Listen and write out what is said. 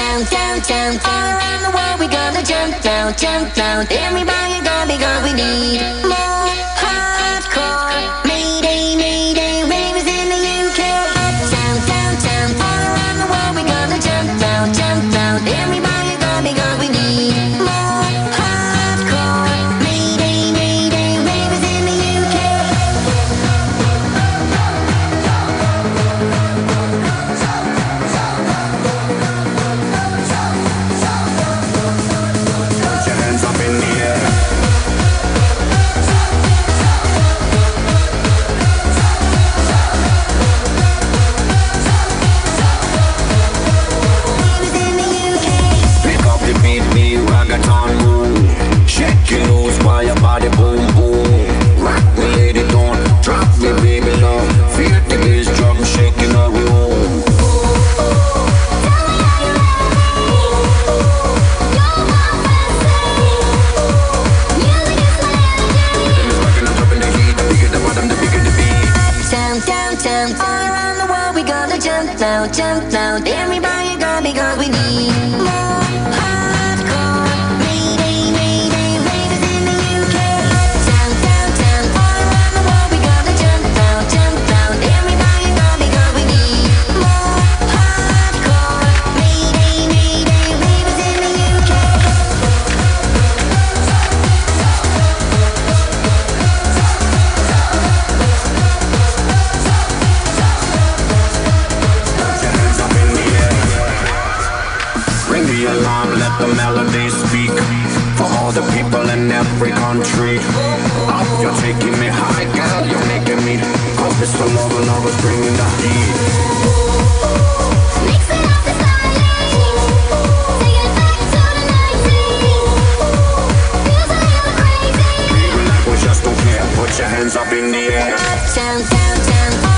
down, down, down. All around the world, we gonna jump down, jump down. Everybody gonna be gone. jump. All around the world, we gonna jump now, jump now. Everybody got because we need. be let the melody speak. For all the people in every country. Oh, you're taking me high, girl, you're making me Cause this so love and love is bringing the heat. Mix it up, it's Put your hands up in the air. Up, down, down, down.